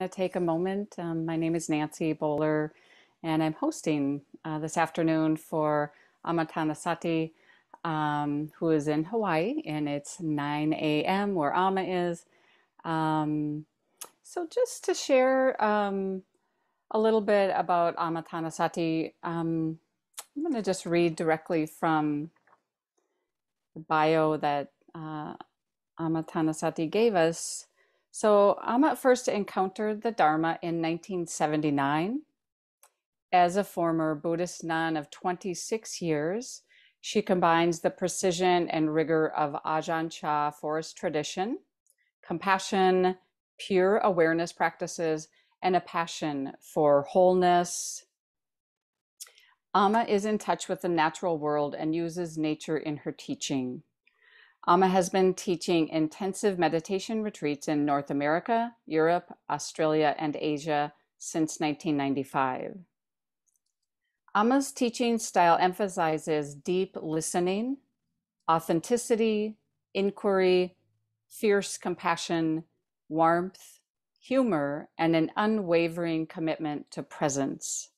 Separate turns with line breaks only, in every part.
to take a moment. Um, my name is Nancy Bowler, and I'm hosting uh, this afternoon for Amma Thanasanti, um, who is in Hawaii, and it's 9 a.m. where Amma is. Um, so, just to share um, a little bit about Amma Thanasanti, um, I'm going to just read directly from the bio that uh, Amma Thanasanti gave us. So Amma first encountered the Dharma in 1979. As a former Buddhist nun of 26 years, she combines the precision and rigor of Ajahn Chah forest tradition, compassion, pure awareness practices, and a passion for wholeness. Amma is in touch with the natural world and uses nature in her teaching. Amma has been teaching intensive meditation retreats in North America, Europe, Australia, and Asia since 1995. Amma's teaching style emphasizes deep listening, authenticity, inquiry, fierce compassion, warmth, humor, and an unwavering commitment to presence.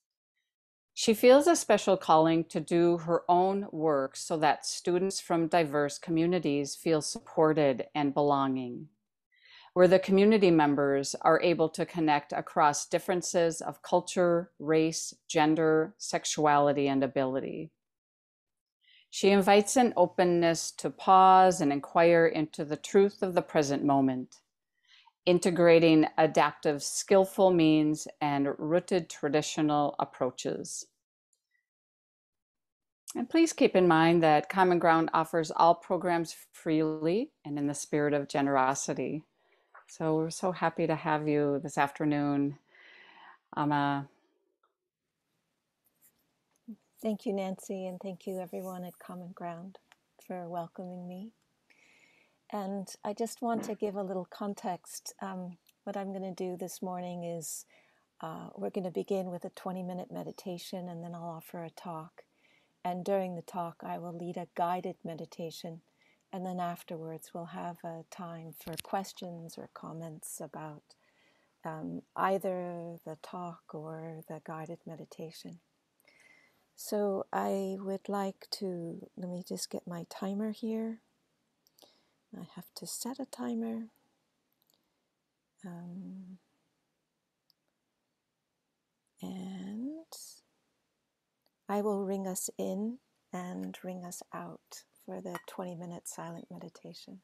She feels a special calling to do her own work so that students from diverse communities feel supported and belonging, where the community members are able to connect across differences of culture, race, gender, sexuality, and ability. She invites an openness to pause and inquire into the truth of the present moment integrating adaptive, skillful means and rooted traditional approaches. And please keep in mind that Common Ground offers all programs freely and in the spirit of generosity. So we're so happy to have you this afternoon. Um,
Thank you, Nancy, and thank you everyone at Common Ground for welcoming me. And I just want to give a little context. Um, what I'm going to do this morning is uh, we're going to begin with a 20 minute meditation and then I'll offer a talk. And during the talk, I will lead a guided meditation. And then afterwards, we'll have a time for questions or comments about um, either the talk or the guided meditation. So I would like to, let me just get my timer here. I have to set a timer. Um, and I will ring us in and ring us out for the 20 minute silent meditation.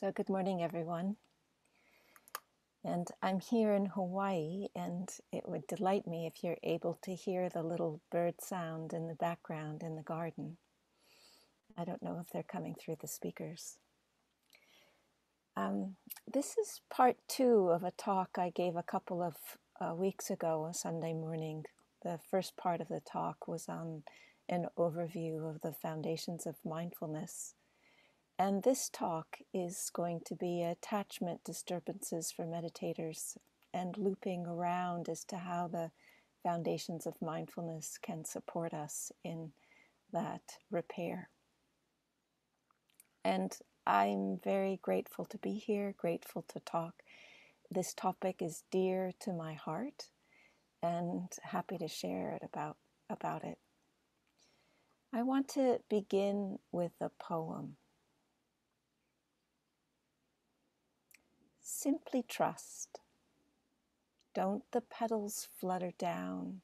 So, good morning, everyone. And I'm here in Hawaii, and it would delight me if you're able to hear the little bird sound in the background in the garden. I don't know if they're coming through the speakers. Um, this is part two of a talk I gave a couple of uh, weeks ago, a Sunday morning. The first part of the talk was on an overview of the foundations of mindfulness. And this talk is going to be attachment disturbances for meditators and looping around as to how the foundations of mindfulness can support us in that repair. And I'm very grateful to be here, grateful to talk. This topic is dear to my heart and happy to share it about, about it. I want to begin with a poem. Simply trust. Don't the petals flutter down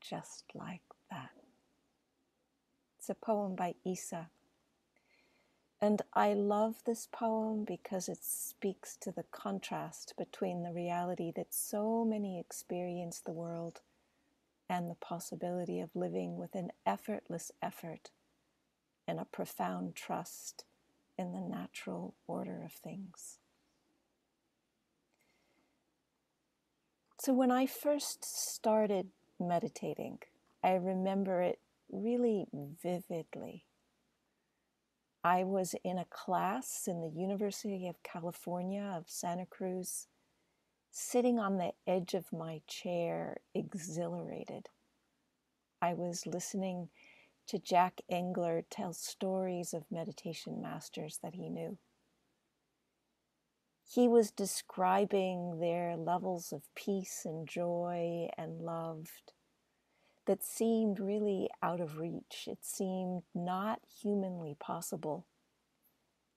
just like that? It's a poem by Issa. And I love this poem because it speaks to the contrast between the reality that so many experience the world and the possibility of living with an effortless effort and a profound trust in the natural order of things. So, when I first started meditating, I remember it really vividly. I was in a class in the University of California of Santa Cruz, sitting on the edge of my chair, exhilarated. I was listening to Jack Engler tell stories of meditation masters that he knew he was describing their levels of peace and joy and love that seemed really out of reach. It seemed not humanly possible.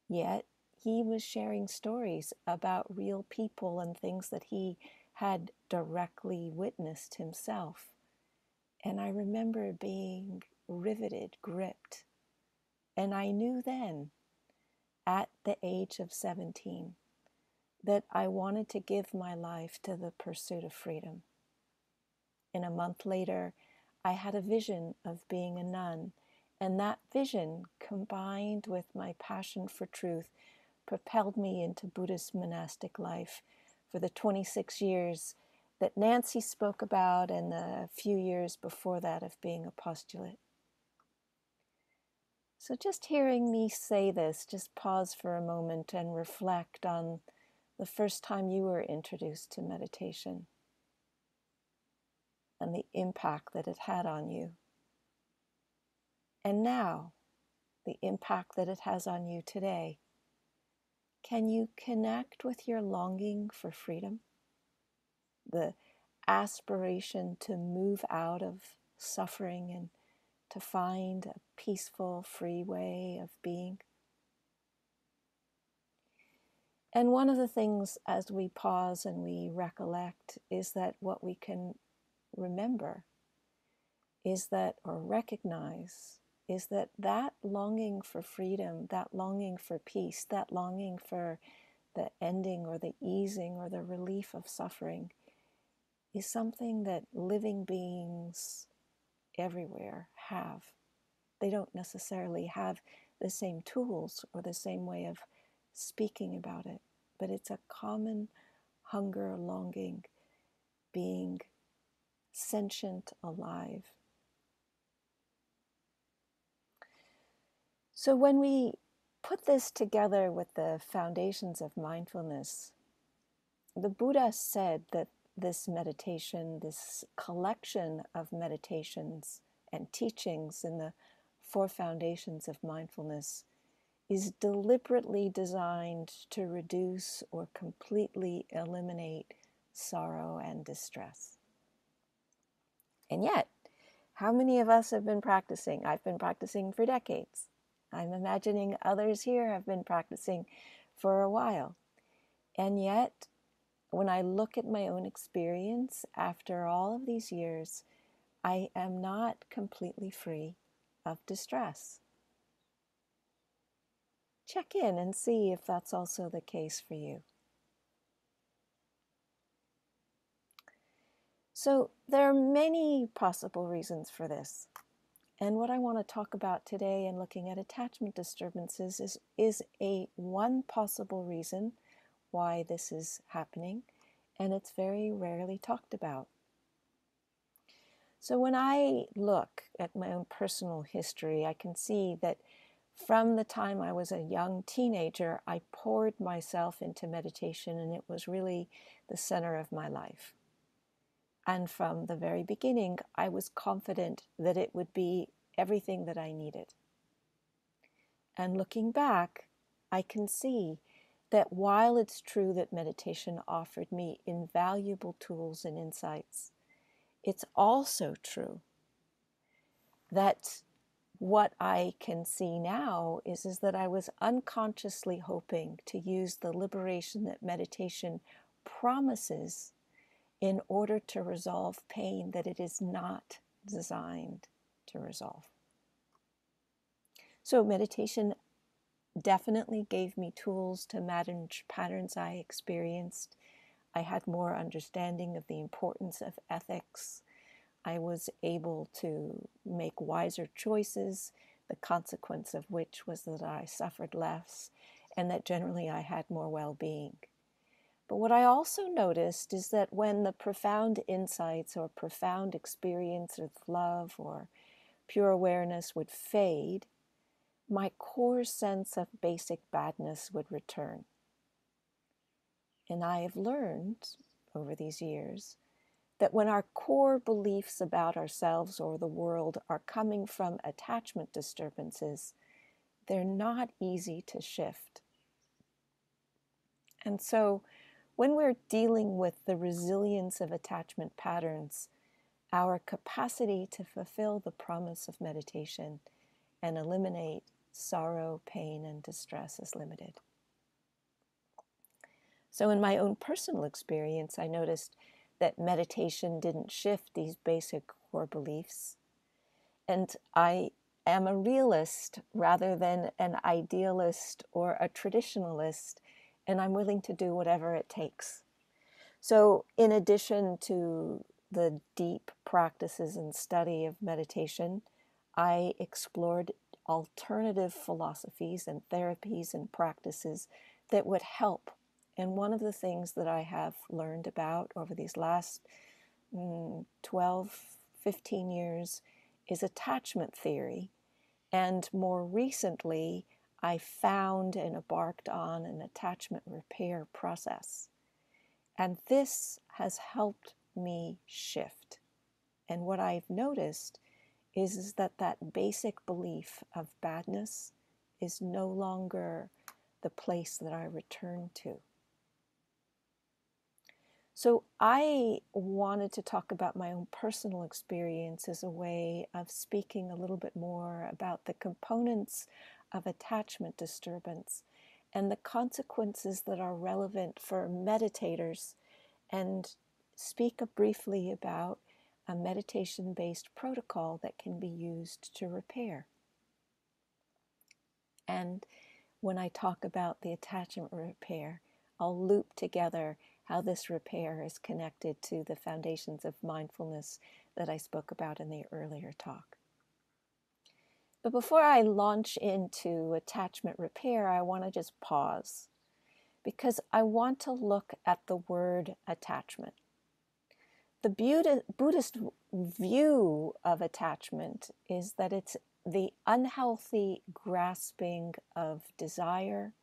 Yet he was sharing stories about real people and things that he had directly witnessed himself. And I remember being riveted, gripped. And I knew then, at the age of 17, that I wanted to give my life to the pursuit of freedom. And a month later, I had a vision of being a nun, and that vision, combined with my passion for truth, propelled me into Buddhist monastic life for the 26 years that Nancy spoke about and the few years before that of being a postulant. So, just hearing me say this, just pause for a moment and reflect on the first time you were introduced to meditation and the impact that it had on you. And now, the impact that it has on you today. Can you connect with your longing for freedom? The aspiration to move out of suffering and to find a peaceful, free way of being? And one of the things as we pause and we recollect is that what we can remember is that, or recognize, is that that longing for freedom, that longing for peace, that longing for the ending or the easing or the relief of suffering is something that living beings everywhere have. They don't necessarily have the same tools or the same way of speaking about it but it's a common hunger, longing, being sentient, alive. So when we put this together with the foundations of mindfulness, the Buddha said that this meditation, this collection of meditations and teachings in the four foundations of mindfulness, is deliberately designed to reduce or completely eliminate sorrow and distress. And yet, how many of us have been practicing? I've been practicing for decades. I'm imagining others here have been practicing for a while. And yet, when I look at my own experience after all of these years, I am not completely free of distress. Check in and see if that's also the case for you. So, there are many possible reasons for this. And what I want to talk about today in looking at attachment disturbances is, is a one possible reason why this is happening, and it's very rarely talked about. So when I look at my own personal history, I can see that from the time I was a young teenager, I poured myself into meditation, and it was really the center of my life. And from the very beginning, I was confident that it would be everything that I needed. And looking back, I can see that while it's true that meditation offered me invaluable tools and insights, it's also true that what I can see now is, is that I was unconsciously hoping to use the liberation that meditation promises in order to resolve pain that it is not designed to resolve. So, meditation definitely gave me tools to manage patterns I experienced. I had more understanding of the importance of ethics. I was able to make wiser choices, the consequence of which was that I suffered less and that generally I had more well being. But what I also noticed is that when the profound insights or profound experience of love or pure awareness would fade, my core sense of basic badness would return. And I have learned over these years that when our core beliefs about ourselves or the world are coming from attachment disturbances, they're not easy to shift. And so, when we're dealing with the resilience of attachment patterns, our capacity to fulfill the promise of meditation and eliminate sorrow, pain, and distress is limited. So, in my own personal experience, I noticed that meditation didn't shift these basic core beliefs. And I am a realist rather than an idealist or a traditionalist and I'm willing to do whatever it takes. So, in addition to the deep practices and study of meditation, I explored alternative philosophies and therapies and practices that would help. And one of the things that I have learned about over these last mm, 12, 15 years is attachment theory. And more recently, I found and embarked on an attachment repair process. And this has helped me shift. And what I've noticed is, is that that basic belief of badness is no longer the place that I return to. So, I wanted to talk about my own personal experience as a way of speaking a little bit more about the components of attachment disturbance and the consequences that are relevant for meditators, and speak briefly about a meditation based protocol that can be used to repair. And when I talk about the attachment repair, I'll loop together how this repair is connected to the foundations of mindfulness that I spoke about in the earlier talk. But before I launch into attachment repair, I want to just pause because I want to look at the word attachment. The Buddhist view of attachment is that it's the unhealthy grasping of desire,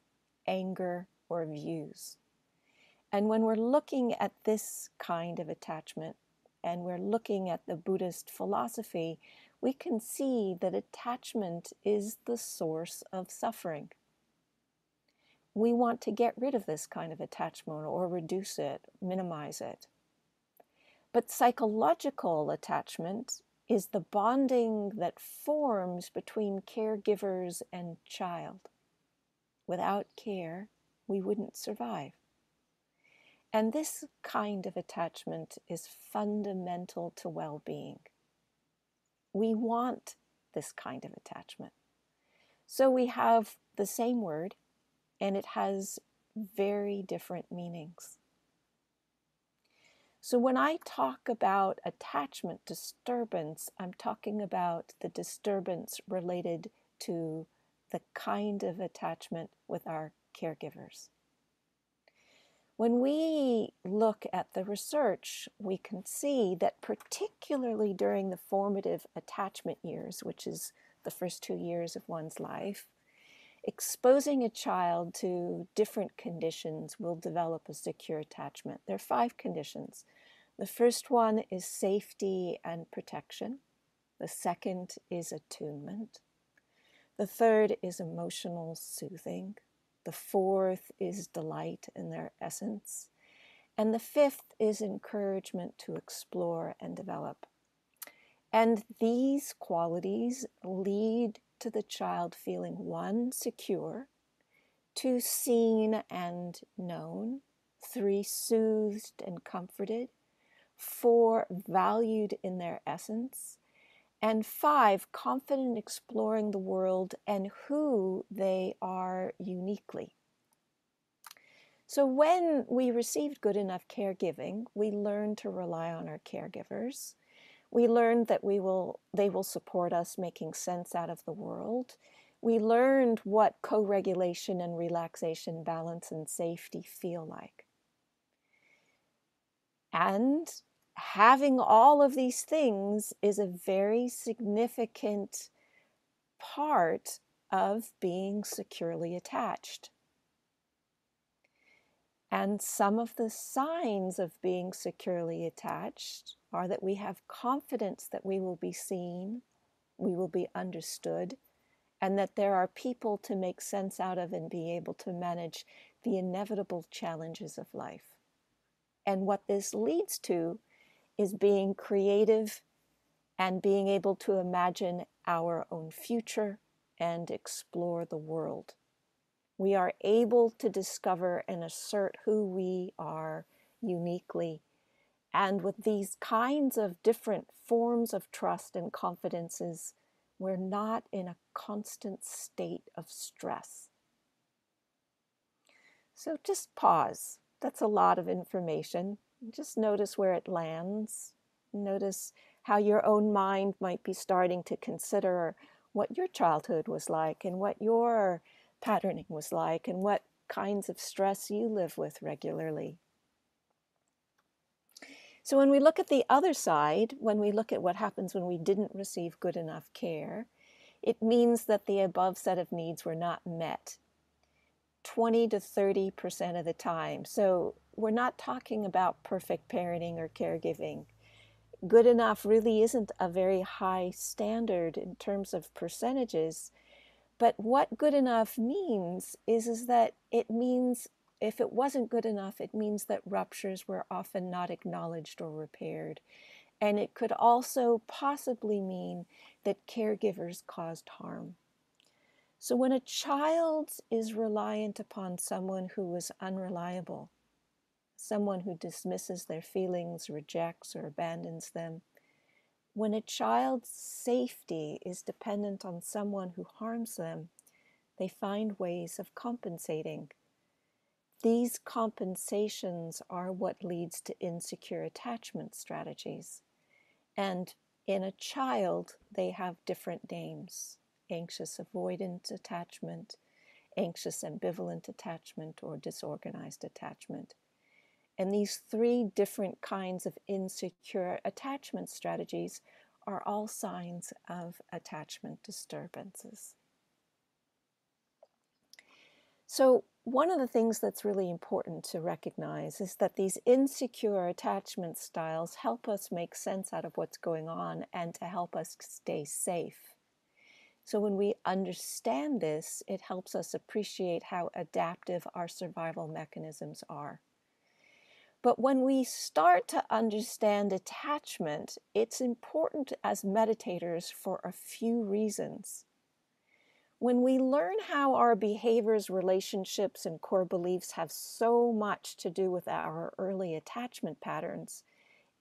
anger, or views. And when we're looking at this kind of attachment and we're looking at the Buddhist philosophy, we can see that attachment is the source of suffering. We want to get rid of this kind of attachment or reduce it, minimize it. But psychological attachment is the bonding that forms between caregivers and child. Without care, we wouldn't survive. And this kind of attachment is fundamental to well being. We want this kind of attachment. So we have the same word and it has very different meanings. So when I talk about attachment disturbance, I'm talking about the disturbance related to the kind of attachment with our caregivers. When we look at the research, we can see that particularly during the formative attachment years, which is the first two years of one's life, exposing a child to different conditions will develop a secure attachment. There are five conditions. The first one is safety and protection. The second is attunement. The third is emotional soothing. The fourth is delight in their essence. And the fifth is encouragement to explore and develop. And these qualities lead to the child feeling one, secure, two, seen and known, three, soothed and comforted, four, valued in their essence, and five, confident exploring the world and who they are uniquely. So, when we received good enough caregiving, we learned to rely on our caregivers. We learned that we will, they will support us making sense out of the world. We learned what co regulation and relaxation, balance, and safety feel like. And having all of these things is a very significant part of being securely attached. And some of the signs of being securely attached are that we have confidence that we will be seen, we will be understood, and that there are people to make sense out of and be able to manage the inevitable challenges of life. And what this leads to is being creative and being able to imagine our own future and explore the world we are able to discover and assert who we are uniquely. And with these kinds of different forms of trust and confidences, we're not in a constant state of stress. So just pause. That's a lot of information. Just notice where it lands. Notice how your own mind might be starting to consider what your childhood was like and what your patterning was like and what kinds of stress you live with regularly. So, when we look at the other side, when we look at what happens when we didn't receive good enough care, it means that the above set of needs were not met 20 to 30% of the time. So, we're not talking about perfect parenting or caregiving. Good enough really isn't a very high standard in terms of percentages but what good enough means is, is that it means if it wasn't good enough, it means that ruptures were often not acknowledged or repaired. And it could also possibly mean that caregivers caused harm. So when a child is reliant upon someone who is unreliable, someone who dismisses their feelings, rejects, or abandons them, when a child's safety is dependent on someone who harms them, they find ways of compensating. These compensations are what leads to insecure attachment strategies. And in a child, they have different names anxious avoidant attachment, anxious ambivalent attachment, or disorganized attachment. And these three different kinds of insecure attachment strategies are all signs of attachment disturbances. So, one of the things that's really important to recognize is that these insecure attachment styles help us make sense out of what's going on and to help us stay safe. So, when we understand this, it helps us appreciate how adaptive our survival mechanisms are. But when we start to understand attachment, it's important as meditators for a few reasons. When we learn how our behaviors, relationships, and core beliefs have so much to do with our early attachment patterns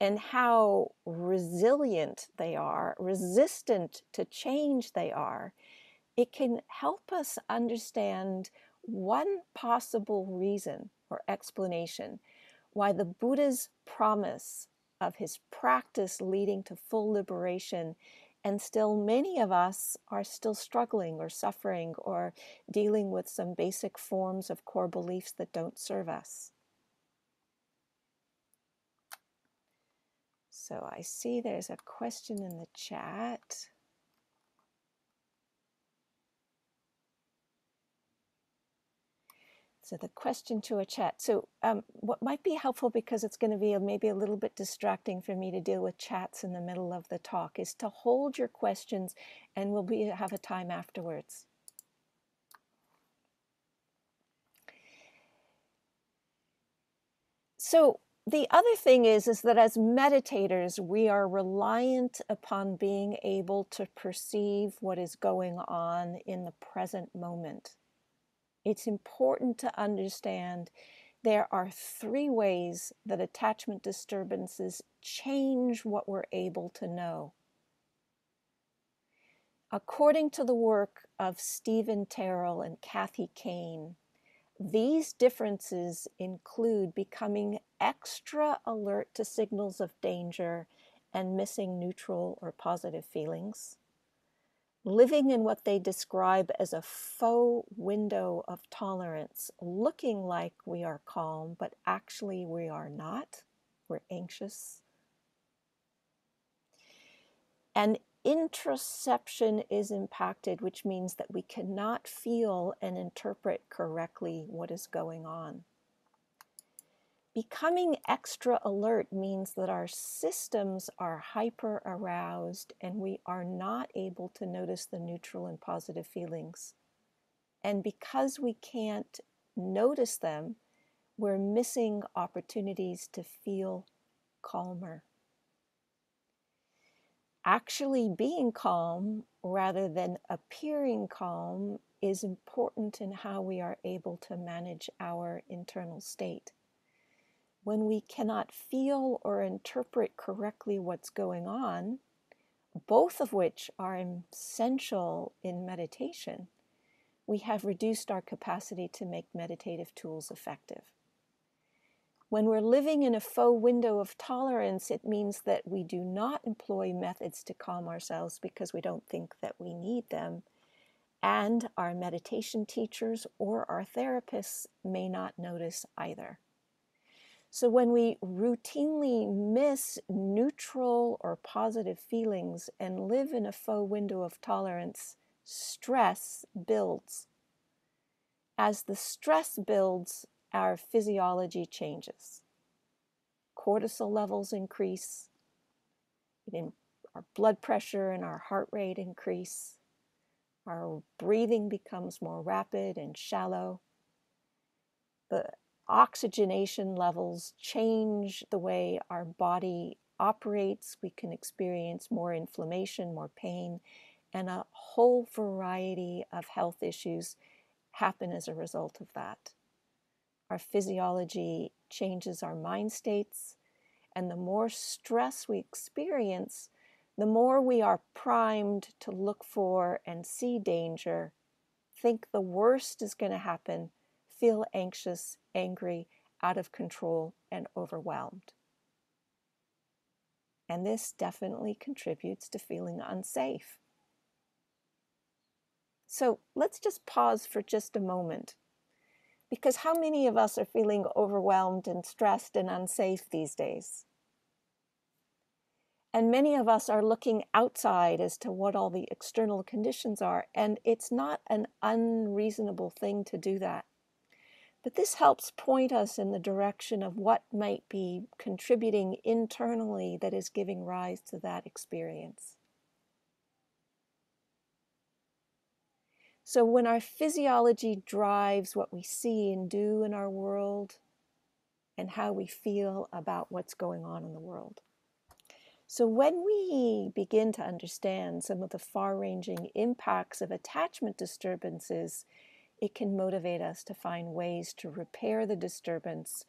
and how resilient they are, resistant to change they are, it can help us understand one possible reason or explanation why the Buddha's promise of his practice leading to full liberation and still many of us are still struggling or suffering or dealing with some basic forms of core beliefs that don't serve us. So I see there's a question in the chat. So the question to a chat. So um, what might be helpful because it's going to be maybe a little bit distracting for me to deal with chats in the middle of the talk is to hold your questions and we'll be have a time afterwards. So the other thing is is that as meditators we are reliant upon being able to perceive what is going on in the present moment it's important to understand there are three ways that attachment disturbances change what we're able to know. According to the work of Stephen Terrell and Kathy Kain, these differences include becoming extra alert to signals of danger and missing neutral or positive feelings, living in what they describe as a faux window of tolerance, looking like we are calm, but actually we are not. We're anxious. And interoception is impacted, which means that we cannot feel and interpret correctly what is going on. Becoming extra alert means that our systems are hyper aroused and we are not able to notice the neutral and positive feelings. And because we can't notice them, we're missing opportunities to feel calmer. Actually, being calm rather than appearing calm is important in how we are able to manage our internal state when we cannot feel or interpret correctly what's going on, both of which are essential in meditation, we have reduced our capacity to make meditative tools effective. When we're living in a faux window of tolerance, it means that we do not employ methods to calm ourselves because we don't think that we need them. And our meditation teachers or our therapists may not notice either. So when we routinely miss neutral or positive feelings and live in a faux window of tolerance, stress builds. As the stress builds, our physiology changes. Cortisol levels increase, our blood pressure and our heart rate increase, our breathing becomes more rapid and shallow. The oxygenation levels change the way our body operates. We can experience more inflammation, more pain, and a whole variety of health issues happen as a result of that. Our physiology changes our mind states, and the more stress we experience, the more we are primed to look for and see danger, think the worst is going to happen, feel anxious, angry, out of control, and overwhelmed. And this definitely contributes to feeling unsafe. So let's just pause for just a moment. Because how many of us are feeling overwhelmed and stressed and unsafe these days? And many of us are looking outside as to what all the external conditions are, and it's not an unreasonable thing to do that. But this helps point us in the direction of what might be contributing internally that is giving rise to that experience. So, when our physiology drives what we see and do in our world and how we feel about what's going on in the world. So, when we begin to understand some of the far ranging impacts of attachment disturbances it can motivate us to find ways to repair the disturbance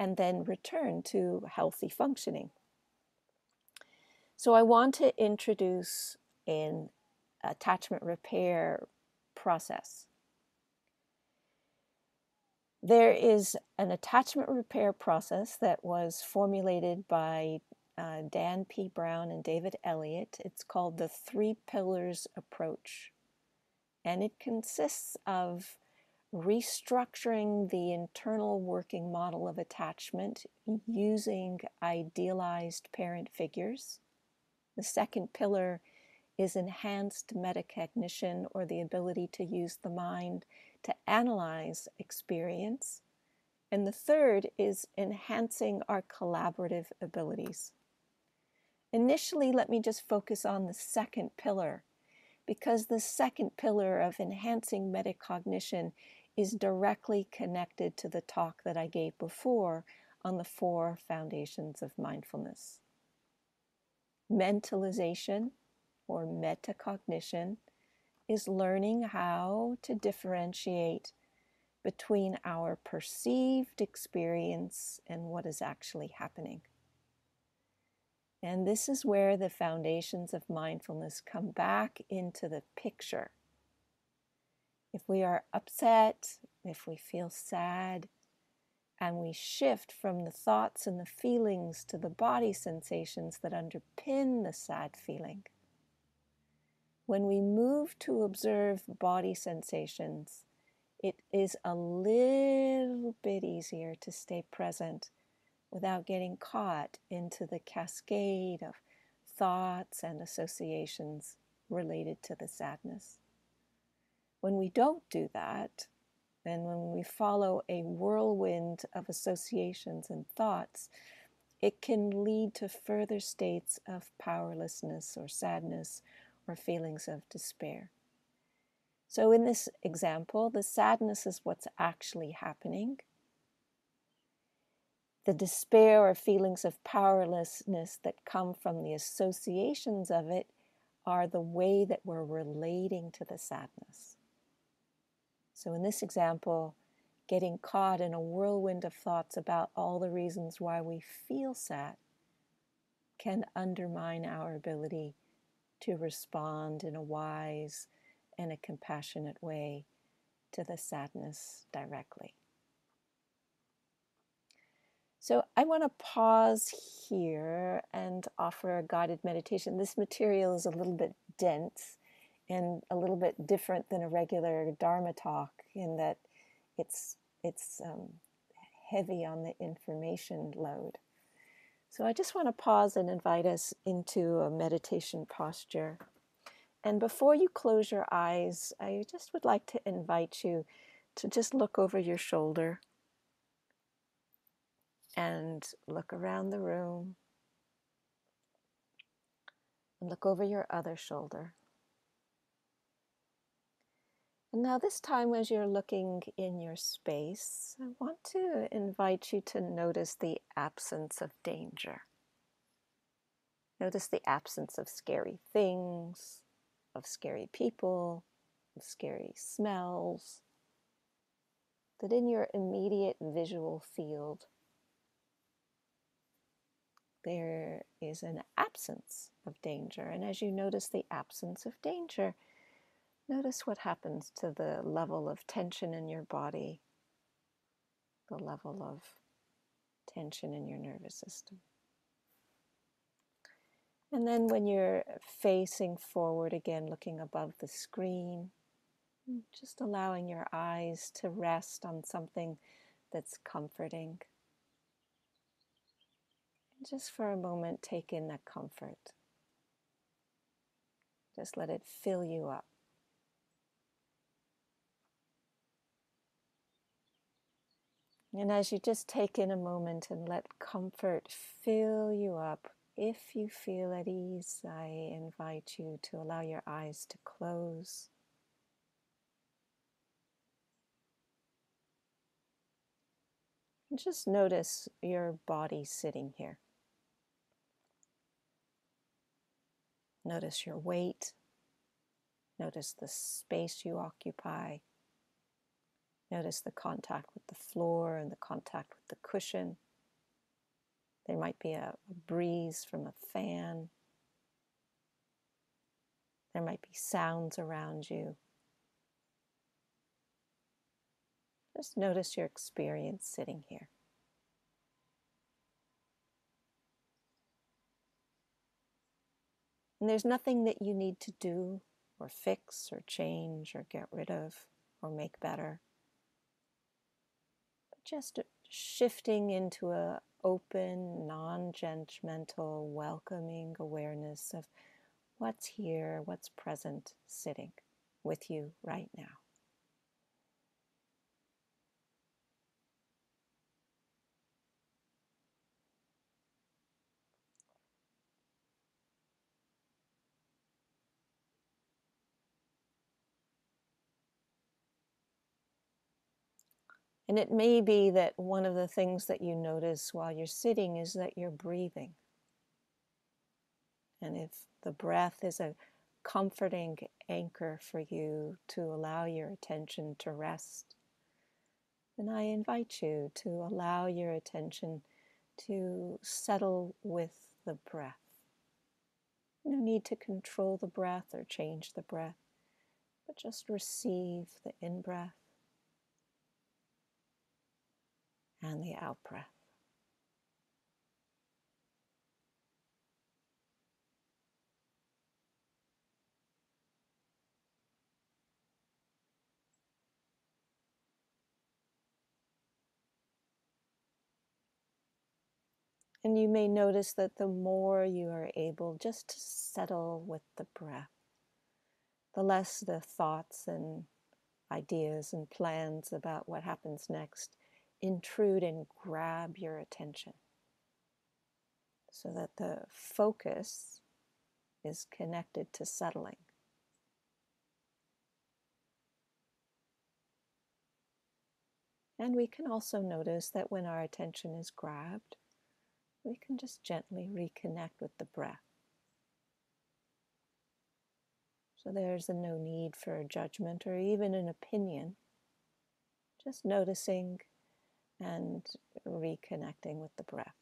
and then return to healthy functioning. So, I want to introduce in attachment repair process. There is an attachment repair process that was formulated by uh, Dan P. Brown and David Elliott. It's called the Three Pillars Approach. And it consists of restructuring the internal working model of attachment using idealized parent figures. The second pillar is enhanced metacognition or the ability to use the mind to analyze experience. And the third is enhancing our collaborative abilities. Initially, let me just focus on the second pillar because the second pillar of enhancing metacognition is directly connected to the talk that I gave before on the four foundations of mindfulness. Mentalization or metacognition is learning how to differentiate between our perceived experience and what is actually happening. And this is where the foundations of mindfulness come back into the picture. If we are upset, if we feel sad, and we shift from the thoughts and the feelings to the body sensations that underpin the sad feeling, when we move to observe body sensations, it is a little bit easier to stay present without getting caught into the cascade of thoughts and associations related to the sadness. When we don't do that, and when we follow a whirlwind of associations and thoughts, it can lead to further states of powerlessness or sadness or feelings of despair. So, in this example, the sadness is what's actually happening. The despair or feelings of powerlessness that come from the associations of it are the way that we're relating to the sadness. So, in this example, getting caught in a whirlwind of thoughts about all the reasons why we feel sad can undermine our ability to respond in a wise and a compassionate way to the sadness directly. So, I want to pause here and offer a guided meditation. This material is a little bit dense and a little bit different than a regular Dharma talk in that it's, it's um, heavy on the information load. So I just want to pause and invite us into a meditation posture. And before you close your eyes, I just would like to invite you to just look over your shoulder and look around the room and look over your other shoulder. Now, this time, as you're looking in your space, I want to invite you to notice the absence of danger. Notice the absence of scary things, of scary people, of scary smells. That in your immediate visual field, there is an absence of danger. And as you notice the absence of danger, Notice what happens to the level of tension in your body, the level of tension in your nervous system. And then when you're facing forward again, looking above the screen, just allowing your eyes to rest on something that's comforting. And just for a moment, take in that comfort. Just let it fill you up. And as you just take in a moment and let comfort fill you up, if you feel at ease, I invite you to allow your eyes to close. And just notice your body sitting here. Notice your weight. Notice the space you occupy. Notice the contact with the floor and the contact with the cushion. There might be a, a breeze from a fan. There might be sounds around you. Just notice your experience sitting here. And there's nothing that you need to do or fix or change or get rid of or make better. Just shifting into a open, non-judgmental, welcoming awareness of what's here, what's present, sitting with you right now. And it may be that one of the things that you notice while you're sitting is that you're breathing. And if the breath is a comforting anchor for you to allow your attention to rest, then I invite you to allow your attention to settle with the breath. No need to control the breath or change the breath, but just receive the in breath and the out breath. And you may notice that the more you are able just to settle with the breath, the less the thoughts and ideas and plans about what happens next intrude and grab your attention so that the focus is connected to settling. And we can also notice that when our attention is grabbed, we can just gently reconnect with the breath. So there's no need for a judgment or even an opinion, just noticing and reconnecting with the breath.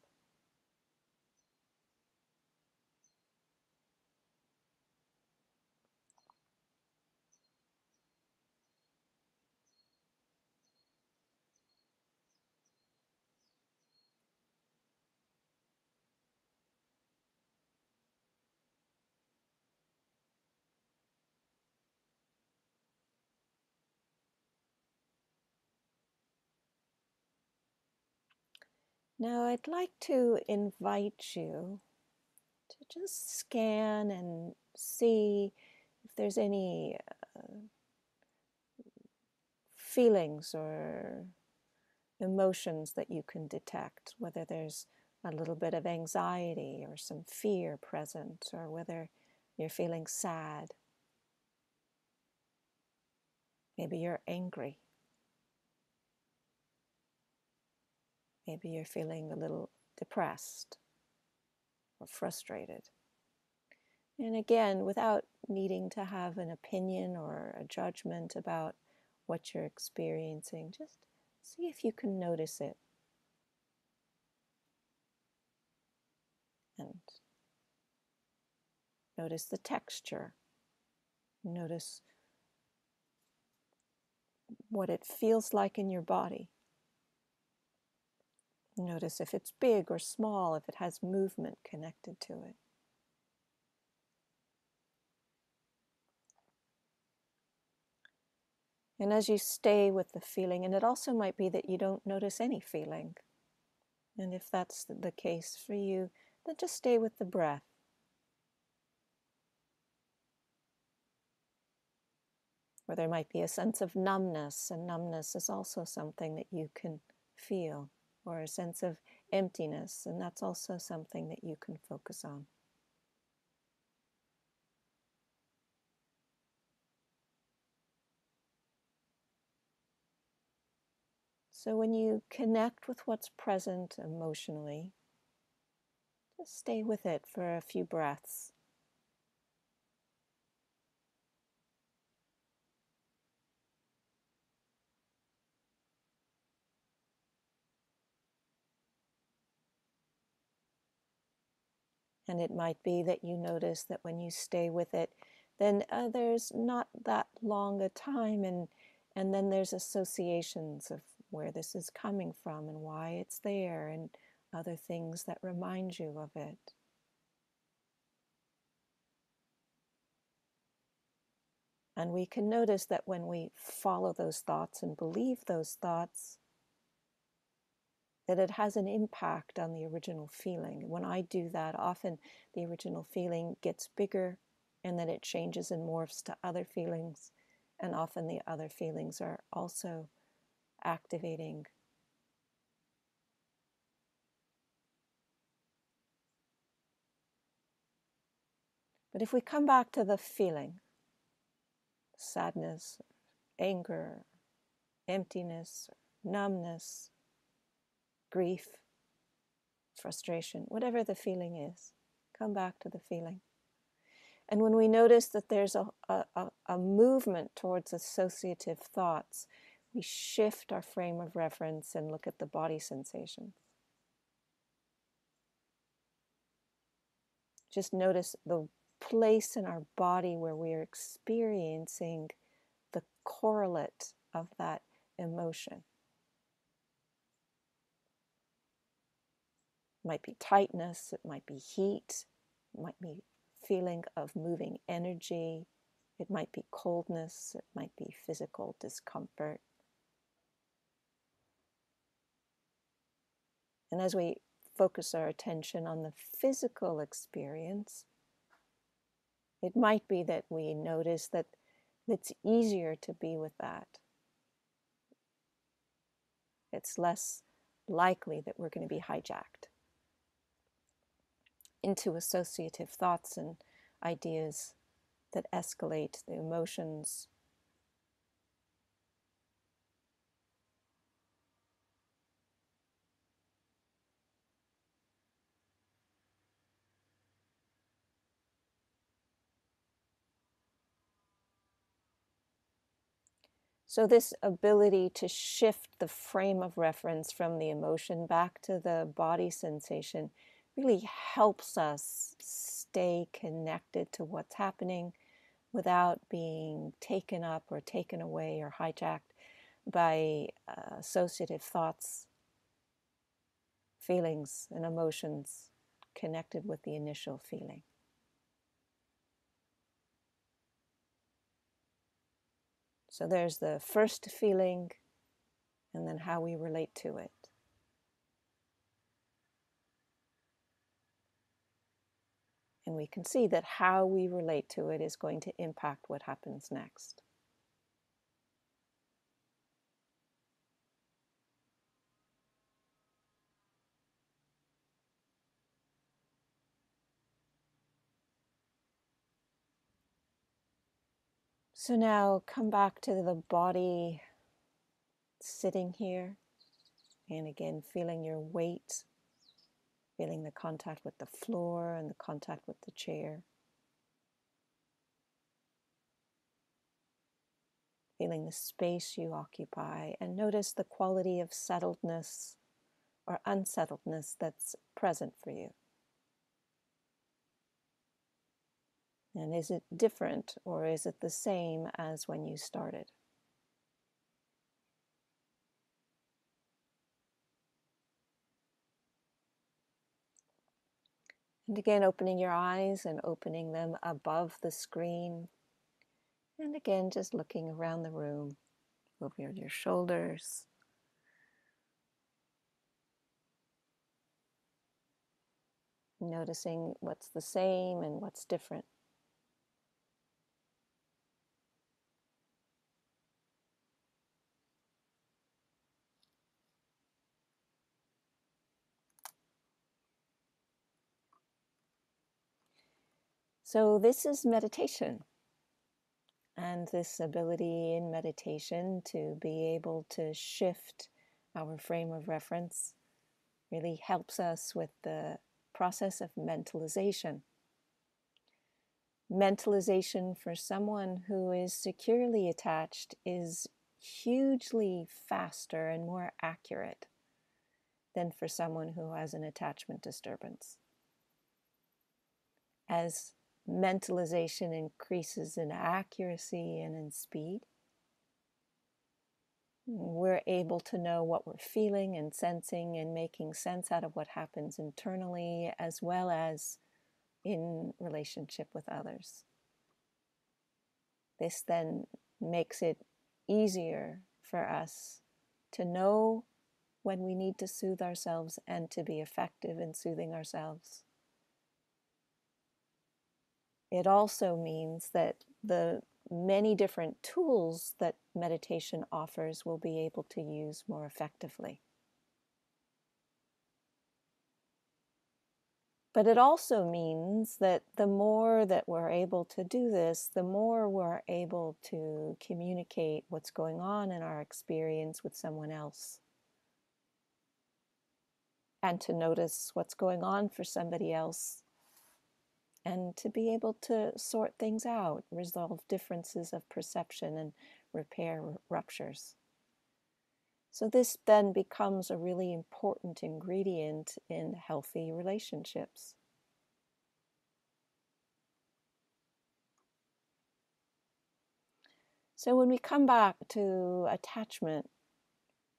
Now, I'd like to invite you to just scan and see if there's any uh, feelings or emotions that you can detect, whether there's a little bit of anxiety or some fear present, or whether you're feeling sad. Maybe you're angry. Maybe you're feeling a little depressed or frustrated. And again, without needing to have an opinion or a judgment about what you're experiencing, just see if you can notice it. And notice the texture. Notice what it feels like in your body. Notice if it's big or small, if it has movement connected to it. And as you stay with the feeling, and it also might be that you don't notice any feeling. And if that's the case for you, then just stay with the breath. Or there might be a sense of numbness, and numbness is also something that you can feel or a sense of emptiness, and that's also something that you can focus on. So when you connect with what's present emotionally, just stay with it for a few breaths. And it might be that you notice that when you stay with it, then uh, there's not that long a time, and And then there's associations of where this is coming from and why it's there and other things that remind you of it. And we can notice that when we follow those thoughts and believe those thoughts, that it has an impact on the original feeling. When I do that, often the original feeling gets bigger and then it changes and morphs to other feelings. And often the other feelings are also activating. But if we come back to the feeling, sadness, anger, emptiness, numbness, grief, frustration, whatever the feeling is, come back to the feeling. And when we notice that there's a, a, a movement towards associative thoughts, we shift our frame of reference and look at the body sensations. Just notice the place in our body where we are experiencing the correlate of that emotion. It might be tightness, it might be heat, it might be feeling of moving energy, it might be coldness, it might be physical discomfort. And as we focus our attention on the physical experience, it might be that we notice that it's easier to be with that. It's less likely that we're going to be hijacked into associative thoughts and ideas that escalate the emotions. So, this ability to shift the frame of reference from the emotion back to the body sensation really helps us stay connected to what's happening without being taken up or taken away or hijacked by uh, associative thoughts, feelings, and emotions connected with the initial feeling. So there's the first feeling and then how we relate to it. And we can see that how we relate to it is going to impact what happens next. So now come back to the body sitting here. And again, feeling your weight, feeling the contact with the floor and the contact with the chair. Feeling the space you occupy, and notice the quality of settledness or unsettledness that's present for you. And is it different or is it the same as when you started? And again, opening your eyes and opening them above the screen. And again, just looking around the room over your shoulders. Noticing what's the same and what's different. So, this is meditation. And this ability in meditation to be able to shift our frame of reference really helps us with the process of mentalization. Mentalization for someone who is securely attached is hugely faster and more accurate than for someone who has an attachment disturbance. As mentalization increases in accuracy and in speed, We're able to know what we're feeling and sensing and making sense out of what happens internally as well as in relationship with others. This then makes it easier for us to know when we need to soothe ourselves and to be effective in soothing ourselves. It also means that the many different tools that meditation offers will be able to use more effectively. But it also means that the more that we're able to do this, the more we're able to communicate what's going on in our experience with someone else. And to notice what's going on for somebody else. And to be able to sort things out, resolve differences of perception, and repair ruptures. So, this then becomes a really important ingredient in healthy relationships. So, when we come back to attachment,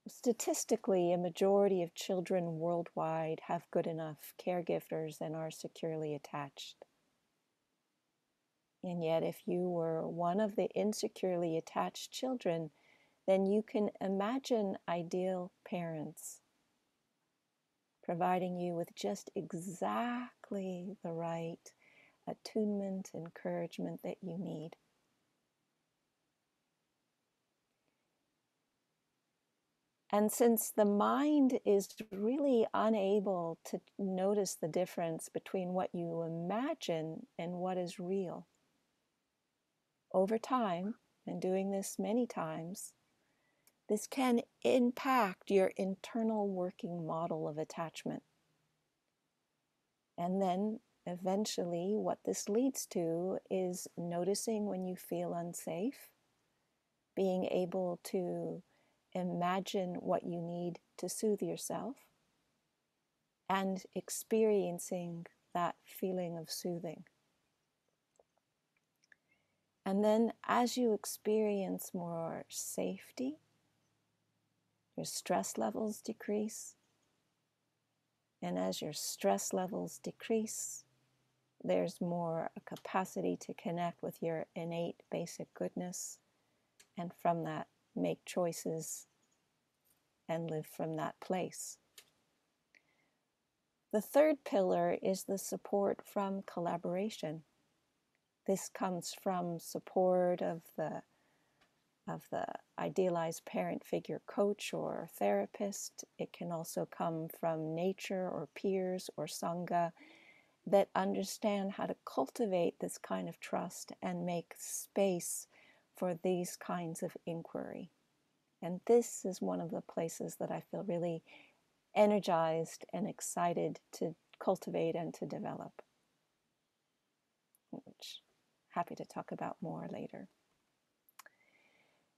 statistically, a majority of children worldwide have good enough caregivers and are securely attached. And yet, if you were one of the insecurely attached children, then you can imagine ideal parents providing you with just exactly the right attunement, encouragement that you need. And since the mind is really unable to notice the difference between what you imagine and what is real, over time, and doing this many times, this can impact your internal working model of attachment. And then eventually, what this leads to is noticing when you feel unsafe, being able to imagine what you need to soothe yourself, and experiencing that feeling of soothing. And then, as you experience more safety, your stress levels decrease. And as your stress levels decrease, there's more a capacity to connect with your innate basic goodness, and from that, make choices and live from that place. The third pillar is the support from collaboration. This comes from support of the of the idealized parent figure coach or therapist. It can also come from nature or peers or Sangha that understand how to cultivate this kind of trust and make space for these kinds of inquiry. And this is one of the places that I feel really energized and excited to cultivate and to develop, happy to talk about more later.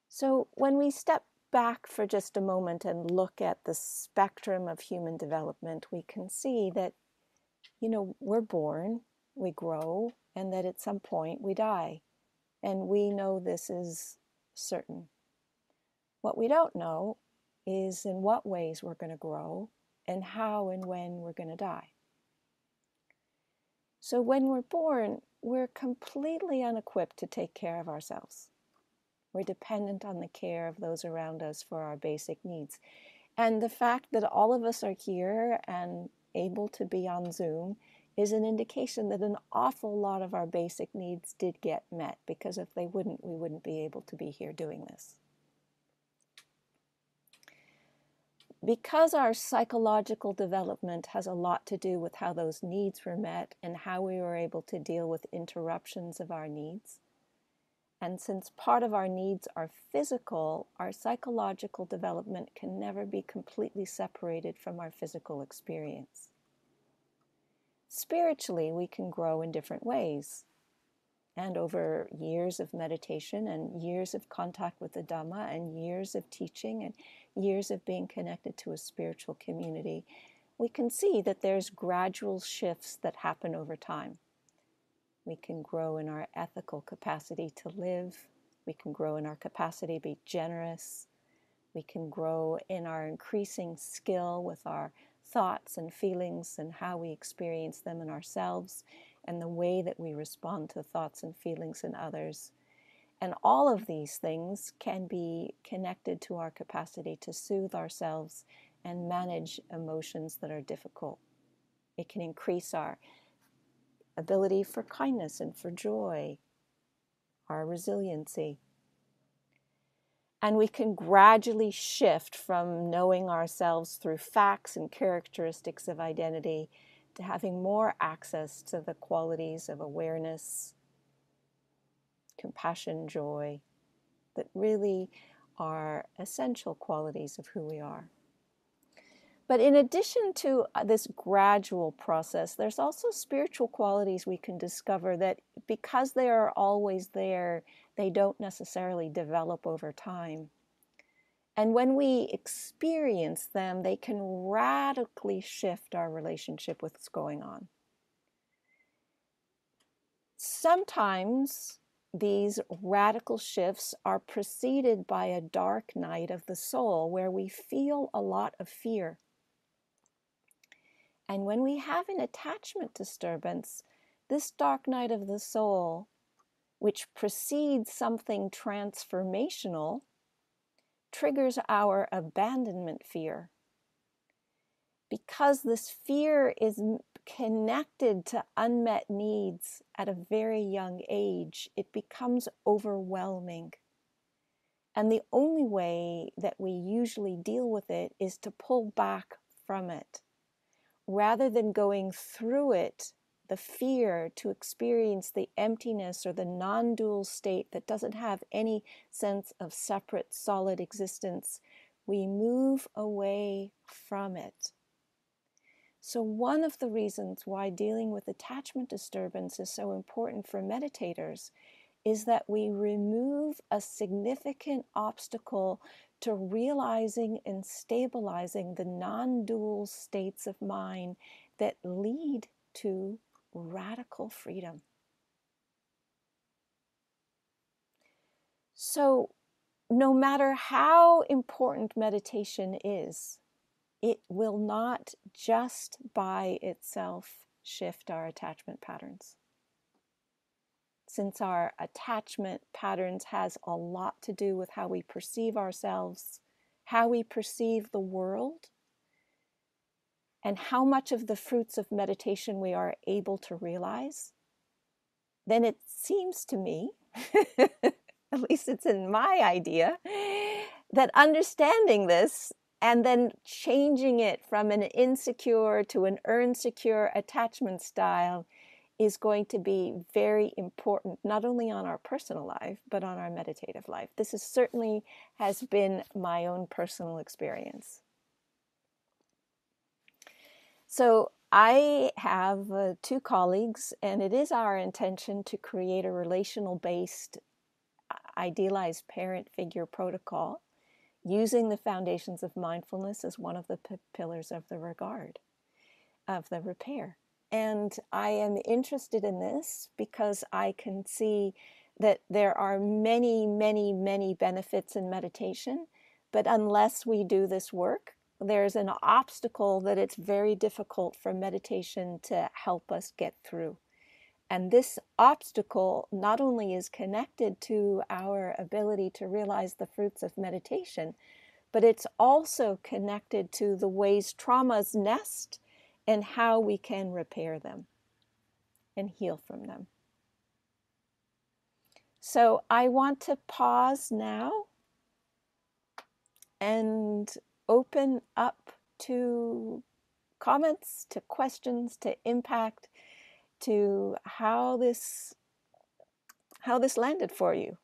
So, when we step back for just a moment and look at the spectrum of human development, we can see that, you know, we're born, we grow, and that at some point we die. And we know this is certain. What we don't know is in what ways we're going to grow and how and when we're going to die. So when we're born, we're completely unequipped to take care of ourselves. We're dependent on the care of those around us for our basic needs. And the fact that all of us are here and able to be on Zoom is an indication that an awful lot of our basic needs did get met because if they wouldn't, we wouldn't be able to be here doing this. Because our psychological development has a lot to do with how those needs were met and how we were able to deal with interruptions of our needs, and since part of our needs are physical, our psychological development can never be completely separated from our physical experience. Spiritually, we can grow in different ways. And over years of meditation and years of contact with the Dhamma and years of teaching and years of being connected to a spiritual community, we can see that there's gradual shifts that happen over time. We can grow in our ethical capacity to live. We can grow in our capacity to be generous. We can grow in our increasing skill with our thoughts and feelings and how we experience them in ourselves and the way that we respond to thoughts and feelings in others. And all of these things can be connected to our capacity to soothe ourselves and manage emotions that are difficult. It can increase our ability for kindness and for joy, our resiliency. And we can gradually shift from knowing ourselves through facts and characteristics of identity having more access to the qualities of awareness, compassion, joy, that really are essential qualities of who we are. But in addition to uh, this gradual process, there's also spiritual qualities we can discover that because they are always there, they don't necessarily develop over time. And when we experience them, they can radically shift our relationship with what's going on. Sometimes these radical shifts are preceded by a dark night of the soul where we feel a lot of fear. And when we have an attachment disturbance, this dark night of the soul, which precedes something transformational, triggers our abandonment fear. Because this fear is connected to unmet needs at a very young age, it becomes overwhelming. And the only way that we usually deal with it is to pull back from it. Rather than going through it the fear to experience the emptiness or the non dual state that doesn't have any sense of separate, solid existence, we move away from it. So, one of the reasons why dealing with attachment disturbance is so important for meditators is that we remove a significant obstacle to realizing and stabilizing the non dual states of mind that lead to radical freedom. So, no matter how important meditation is, it will not just by itself shift our attachment patterns. Since our attachment patterns has a lot to do with how we perceive ourselves, how we perceive the world, and how much of the fruits of meditation we are able to realize, then it seems to me, at least it's in my idea, that understanding this and then changing it from an insecure to an earn secure attachment style is going to be very important not only on our personal life but on our meditative life. This is certainly has been my own personal experience so I have uh, two colleagues, and it is our intention to create a relational based, idealized parent figure protocol using the foundations of mindfulness as one of the p- pillars of the regard, of the repair. And I am interested in this because I can see that there are many, many, many benefits in meditation. But unless we do this work, there's an obstacle that it's very difficult for meditation to help us get through. And this obstacle not only is connected to our ability to realize the fruits of meditation, but it's also connected to the ways traumas nest and how we can repair them and heal from them. So I want to pause now and open up to comments, to questions, to impact, to how this how this landed for you.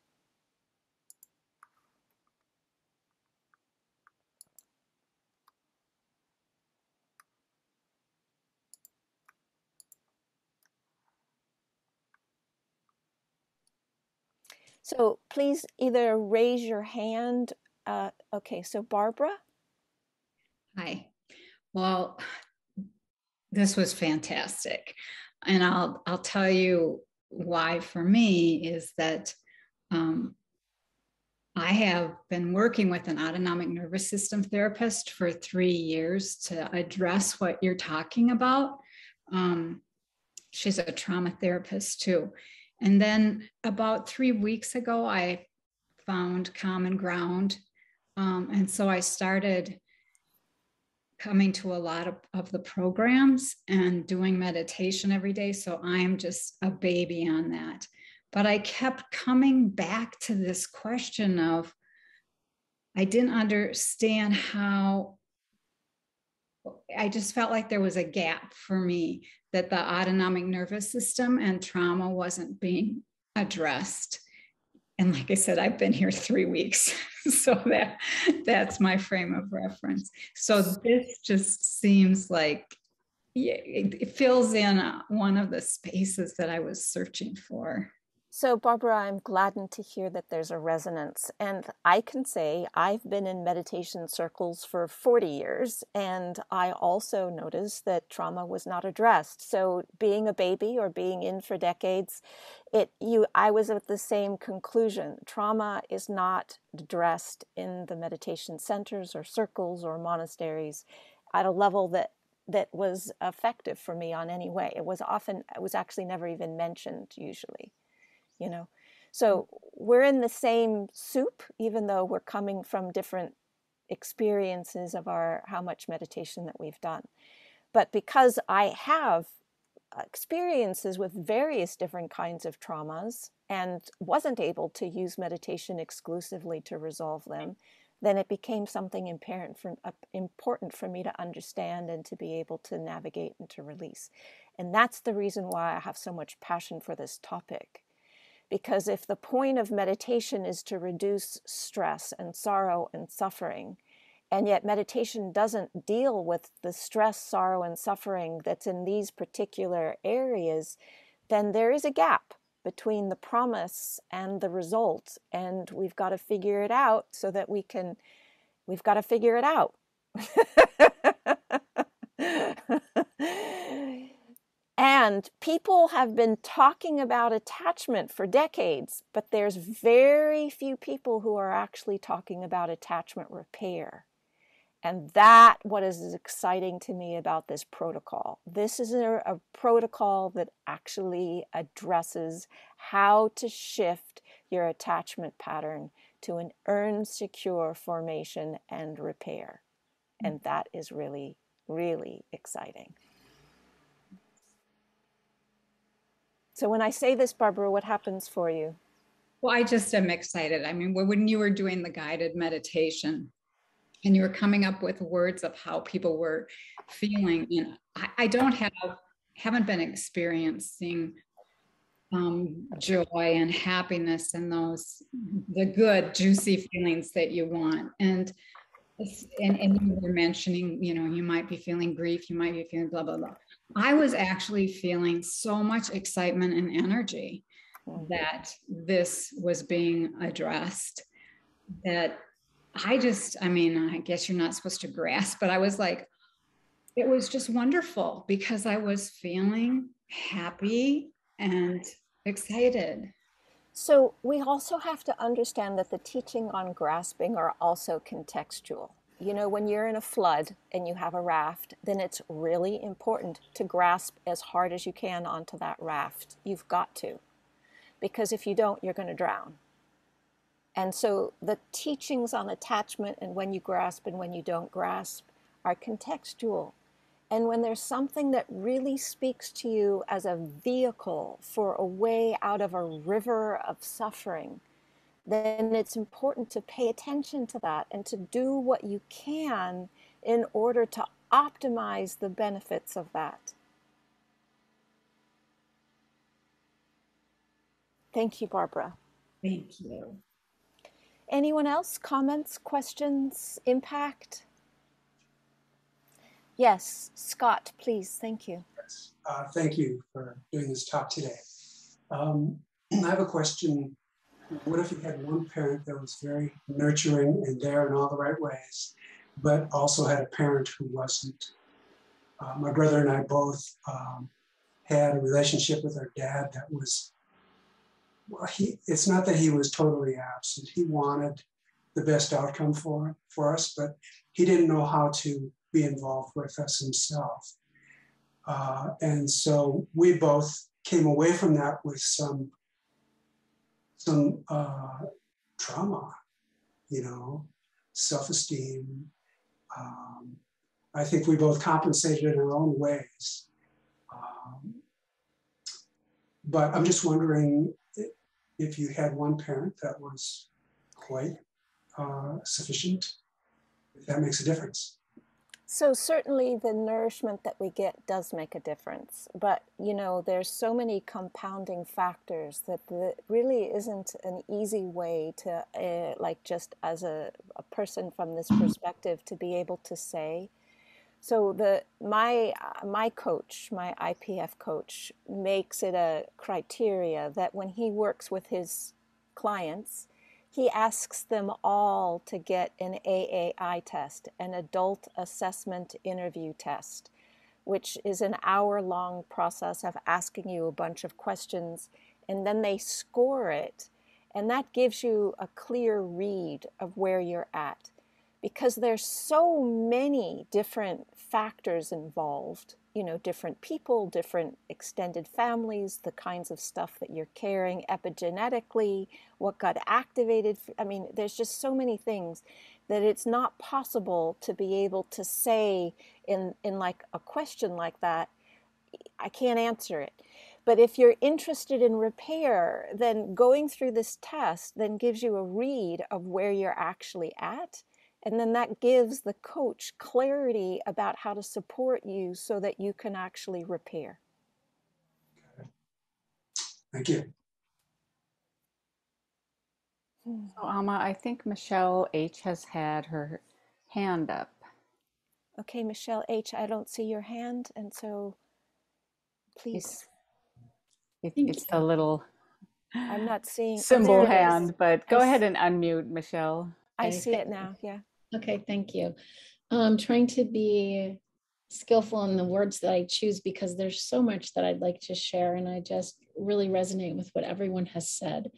So please either raise your hand. Uh, okay, so Barbara.
Hi. Well, this was fantastic. And I'll I'll tell you why for me is that um, I have been working with an autonomic nervous system therapist for three years to address what you're talking about. Um, she's a trauma therapist too. And then about three weeks ago, I found common ground. Um, and so I started coming to a lot of, of the programs and doing meditation every day. So I'm just a baby on that. But I kept coming back to this question of I didn't understand how I just felt like there was a gap for me that the autonomic nervous system and trauma wasn't being addressed. And like I said, I've been here three weeks. so that that's my frame of reference. So this just seems like it fills in uh, one of the spaces that I was searching for.
So, Barbara, I'm gladdened to hear that there's a resonance. And I can say I've been in meditation circles for 40 years, and I also noticed that trauma was not addressed. So, being a baby or being in for decades, it you I was at the same conclusion. Trauma is not addressed in the meditation centers or circles or monasteries at a level that that was effective for me on any way. It was often it was actually never even mentioned usually you know? So we're in the same soup even though we're coming from different experiences of our how much meditation that we've done. But because i have experiences with various different kinds of traumas and wasn't able to use meditation exclusively to resolve them then it became something important for, uh, important for me to understand and to be able to navigate and to release. And that's the reason why i have so much passion for this topic because if the point of meditation is to reduce stress and sorrow and suffering, and yet meditation doesn't deal with the stress, sorrow, and suffering that's in these particular areas, then there is a gap between the promise and the result. And we've got to figure it out so that we can, we've got to figure it out. And people have been talking about attachment for decades, but there's very few people who are actually talking about attachment repair. And that what is exciting to me about this protocol. This is a, a protocol that actually addresses how to shift your attachment pattern to an earned secure formation and repair. Mm. And that is really, really exciting. So when I say this, Barbara, what happens for you?
Well, I just am excited. I mean, when you were doing the guided meditation and you were coming up with words of how people were feeling, you know, I, I don't have, haven't been experiencing um, joy and happiness and those, the good, juicy feelings that you want. And and, and you were mentioning, you know, you might be feeling grief, you might be feeling blah, blah, blah. I was actually feeling so much excitement and energy mm-hmm. that this was being addressed that I just, I mean, I guess you're not supposed to grasp, but I was like, it was just wonderful because I was feeling happy and excited.
So we also have to understand that the teaching on grasping are also contextual. You know, when you're in a flood and you have a raft, then it's really important to grasp as hard as you can onto that raft. You've got to. Because if you don't, you're going to drown. And so the teachings on attachment and when you grasp and when you don't grasp are contextual. And when there's something that really speaks to you as a vehicle for a way out of a river of suffering, then it's important to pay attention to that and to do what you can in order to optimize the benefits of that. Thank you, Barbara.
Thank you.
Anyone else? Comments, questions, impact? Yes, Scott, please. Thank you.
Yes. Uh, thank you for doing this talk today. Um, I have a question. What if you had one parent that was very nurturing and there in all the right ways, but also had a parent who wasn't? Uh, my brother and I both um, had a relationship with our dad that was well, he, it's not that he was totally absent. He wanted the best outcome for, for us, but he didn't know how to be involved with us himself. Uh, and so we both came away from that with some some uh, trauma, you know, self-esteem. Um, I think we both compensated in our own ways. Um, but I'm just wondering if you had one parent that was quite uh, sufficient, if that makes a difference.
So certainly the nourishment that we get does make a difference, but you know there's so many compounding factors that it really isn't an easy way to uh, like just as a, a person from this perspective to be able to say. So the my my coach, my IPF coach, makes it a criteria that when he works with his clients, he asks them all to get an AAI test, an adult assessment interview test, which is an hour long process of asking you a bunch of questions and then they score it. And that gives you a clear read of where you're at because there's so many different factors involved you know different people different extended families the kinds of stuff that you're carrying epigenetically what got activated i mean there's just so many things that it's not possible to be able to say in in like a question like that i can't answer it. But if you're interested in repair then going through this test then gives you a read of where you're actually at and then that gives the coach clarity about how to support you so that you can actually repair.
Thank you. Hmm.
So, Amma, I think Michelle H has had her hand up.
Okay, Michelle H, I don't see your hand, and so please.
It's, it, it's a little
I'm not seeing oh,
symbol oh, hand, but go I ahead and unmute, Michelle.
I see it now, yeah.
Okay, thank you. I'm trying to be skillful in the words that I choose because there's so much that I'd like to share, and I just really resonate with what everyone has said.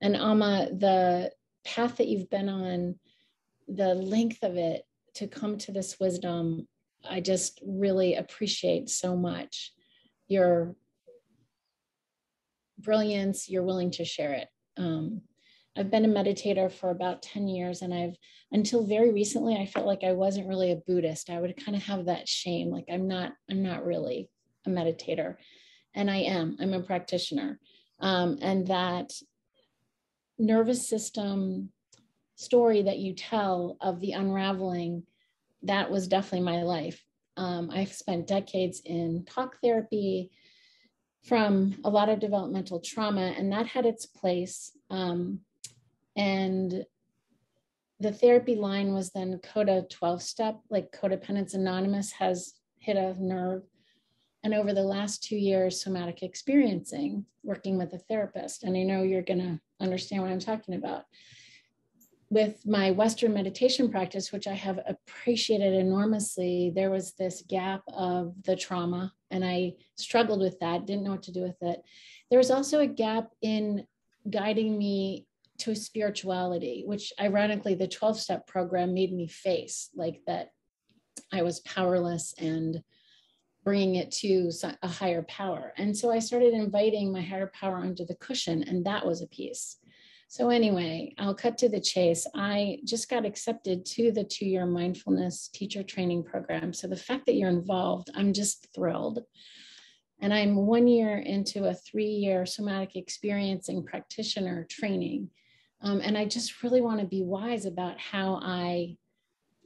And Amma, the path that you've been on, the length of it to come to this wisdom, I just really appreciate so much your brilliance, you're willing to share it. Um, I've been a meditator for about 10 years and I've until very recently I felt like I wasn't really a Buddhist. I would kind of have that shame like I'm not I'm not really a meditator. And I am. I'm a practitioner. Um, and that nervous system story that you tell of the unraveling that was definitely my life. Um, I've spent decades in talk therapy from a lot of developmental trauma, and that had its place. Um, and the therapy line was then CODA 12 step, like Codependence Anonymous has hit a nerve. And over the last two years, somatic experiencing, working with a therapist. And I know you're going to understand what I'm talking about. With my Western meditation practice, which I have appreciated enormously, there was this gap of the trauma, and I struggled with that, didn't know what to do with it. There was also a gap in guiding me to spirituality, which ironically, the 12 step program made me face like that I was powerless and bringing it to a higher power. And so I started inviting my higher power under the cushion, and that was a piece. So, anyway, I'll cut to the chase. I just got accepted to the two year mindfulness teacher training program. So, the fact that you're involved, I'm just thrilled. And I'm one year into a three year somatic experiencing practitioner training. Um, and I just really want to be wise about how I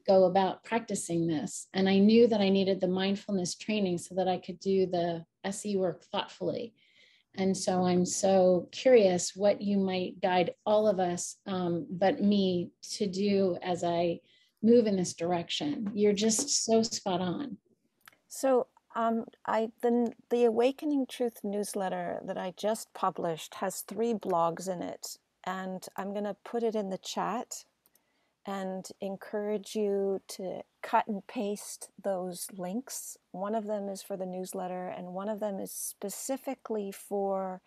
go about practicing this. And I knew that I needed the mindfulness training so that I could do the SE work thoughtfully. And so I'm so curious what you might guide all of us, um, but me, to do as I move in this direction. You're just so spot on.
So um, I the the Awakening Truth newsletter that I just published has three blogs in it, and I'm going to put it in the chat and encourage you to cut and paste those links. One of them is for the newsletter, and one of them is specifically for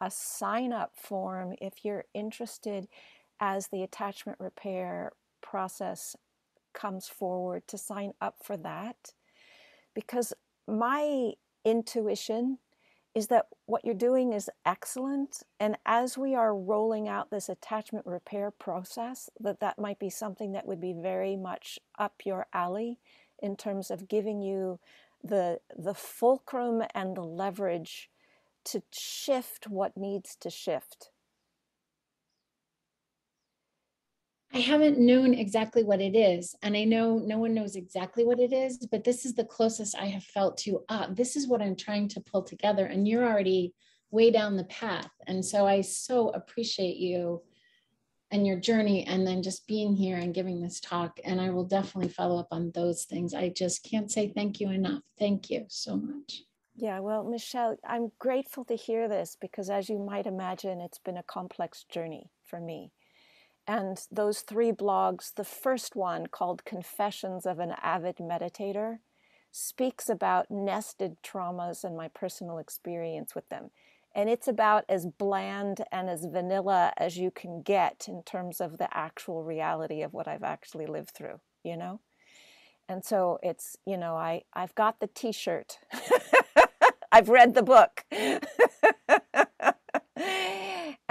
a sign up form if you're interested as the attachment repair process comes forward to sign up for that. Because my intuition is that what you're doing is excellent and as we are rolling out this attachment repair process that that might be something that would be very much up your alley in terms of giving you the the fulcrum and the leverage to shift what needs to shift
I haven't known exactly what it is. And I know no one knows exactly what it is, but this is the closest I have felt to, ah, this is what I'm trying to pull together. And you're already way down the path. And so I so appreciate you and your journey and then just being here and giving this talk. And I will definitely follow up on those things. I just can't say thank you enough. Thank you so much.
Yeah, well, Michelle, I'm grateful to hear this because, as you might imagine, it's been a complex journey for me. And those three blogs, the first one called Confessions of an Avid Meditator, speaks about nested traumas and my personal experience with them. And it's about as bland and as vanilla as you can get in terms of the actual reality of what I've actually lived through, you know? And so it's, you know, I, I've got the t shirt, I've read the book.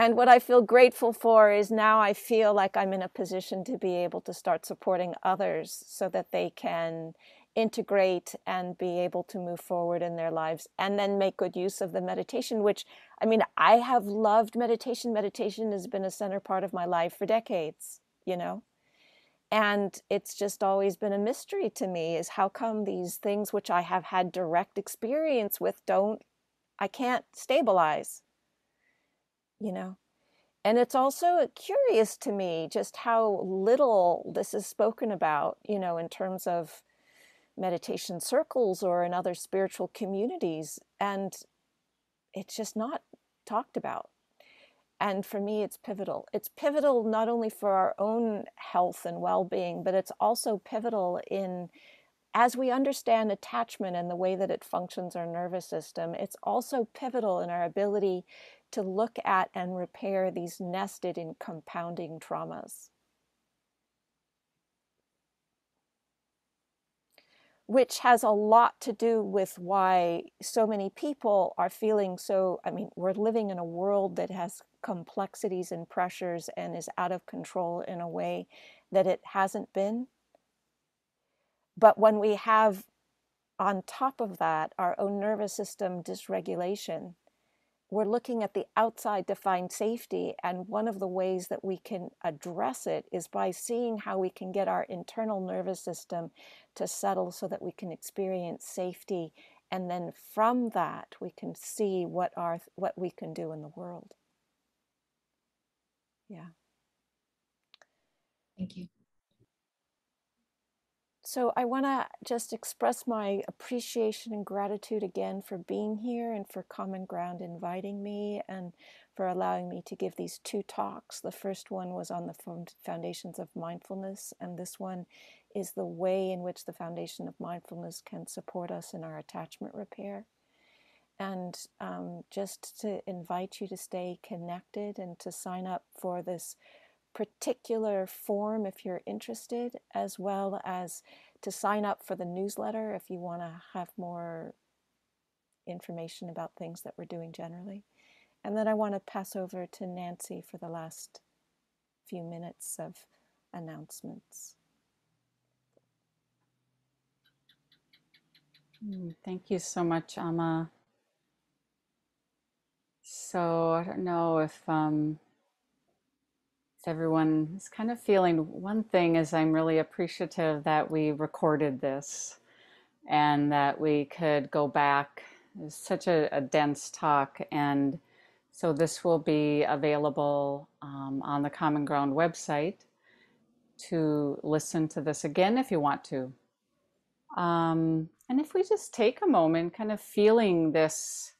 And what I feel grateful for is now I feel like I'm in a position to be able to start supporting others so that they can integrate and be able to move forward in their lives and then make good use of the meditation, which I mean, I have loved meditation. Meditation has been a center part of my life for decades, you know? And it's just always been a mystery to me is how come these things which I have had direct experience with don't, I can't stabilize you know. And it's also curious to me just how little this is spoken about, you know, in terms of meditation circles or in other spiritual communities. And it's just not talked about. And for me, it's pivotal. It's pivotal not only for our own health and well being, but it's also pivotal in as we understand attachment and the way that it functions our nervous system, it's also pivotal in our ability to look at and repair these nested and compounding traumas. Which has a lot to do with why so many people are feeling so. I mean, we're living in a world that has complexities and pressures and is out of control in a way that it hasn't been. But when we have on top of that our own nervous system dysregulation, we're looking at the outside to find safety. And one of the ways that we can address it is by seeing how we can get our internal nervous system to settle so that we can experience safety. And then from that, we can see what, our, what we can do in the world. Yeah.
Thank you.
So I want to just express my appreciation and gratitude again for being here and for Common Ground inviting me and for allowing me to give these two talks. The first one was on the foundations of mindfulness, and this one is the way in which the foundation of mindfulness can support us in our attachment repair. And um, just to invite you to stay connected and to sign up for this particular form if you're interested, as well as to sign up for the newsletter if you want to have more information about things that we're doing generally. And then I want to pass over to Nancy for the last few minutes of announcements.
Mm, thank you so much, Amma. So I don't know if um, everyone is kind of feeling one thing is I'm really appreciative that we recorded this and that we could go back. It's such a, a dense talk, and so this will be available um, on the Common Ground website to listen to this again if you want to. Um, and if we just take a moment, kind of feeling this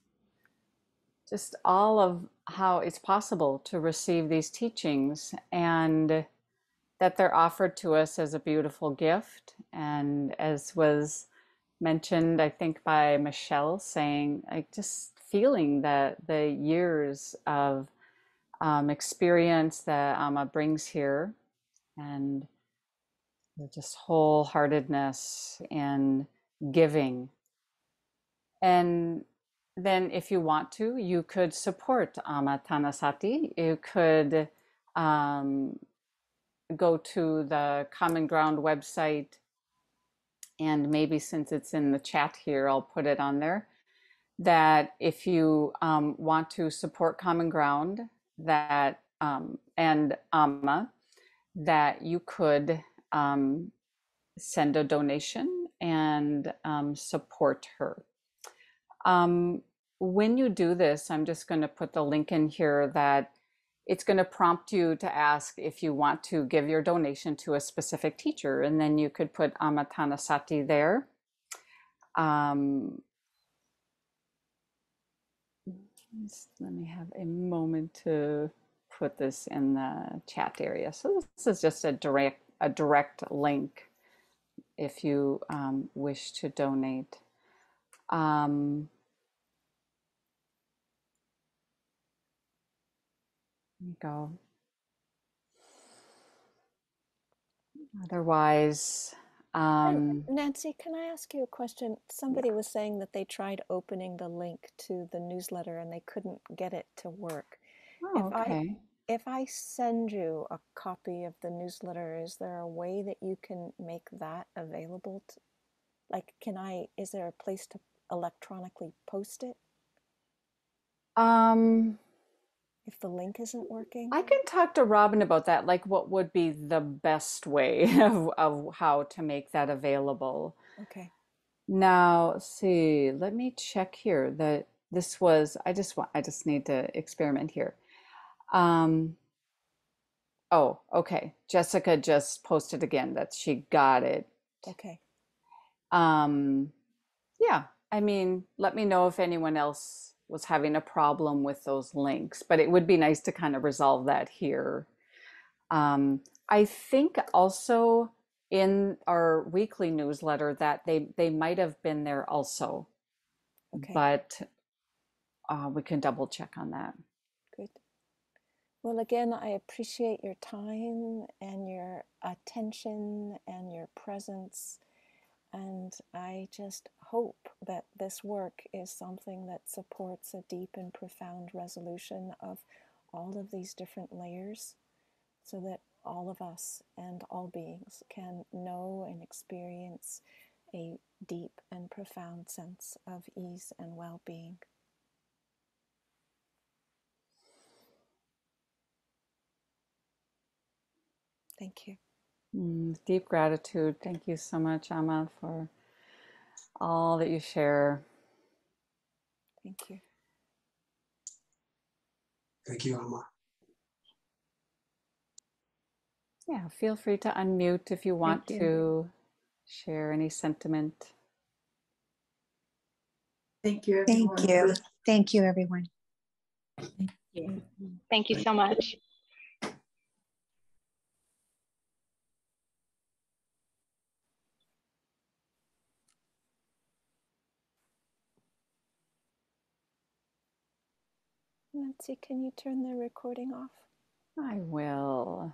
just all of how it's possible to receive these teachings and that they're offered to us as a beautiful gift and as was mentioned, I think by Michelle saying, like just feeling that the years of um, experience that Amma brings here and just wholeheartedness and giving. And then, if you want to, you could support Amma Thanasanti. You could um, go to the Common Ground website, and maybe since it's in the chat here, I'll put it on there. That if you um, want to support Common Ground, that um, and Amma, that you could um, send a donation and um, support her. Um, when you do this, I'm just going to put the link in here that it's going to prompt you to ask if you want to give your donation to a specific teacher, and then you could put Amma Thanasanti there. Um, let me have a moment to put this in the chat area. So this is just a direct a direct link if you um, wish to donate. Um, go. Otherwise, um,
Nancy, can I ask you a question? Somebody was saying that they tried opening the link to the newsletter and they couldn't get it to work.
Oh,
If I
okay.
if I send you a copy of the newsletter, is there a way that you can make that available to, like can I is there a place to electronically post it
Um,
if the link isn't working?
I can talk to Robin about that, like what would be the best way of, of how to make that available.
Okay.
Now, see, let me check here that this was, I just want, I just need to experiment here. Um, oh, okay. Jessica just posted again that she got it.
Okay.
Um, yeah, I mean, let me know if anyone else was having a problem with those links, but it would be nice to kind of resolve that here. Um, I think also in our weekly newsletter that they they might have been there also,
Okay.
but uh, we can double check on that.
Good. Well, again, I appreciate your time and your attention and your presence. And I just hope that this work is something that supports a deep and profound resolution of all of these different layers so that all of us and all beings can know and experience a deep and profound sense of ease and well being. Thank you.
Mm, deep gratitude. Thank you so much, Amma, for all that you share.
Thank you.
Thank you, Amma.
Yeah, feel free to unmute if you want
you.
to share any sentiment.
Thank you,
Thank you. Thank you, everyone.
Yeah.
Thank you so much.
Nancy, can you turn the recording off?
I will.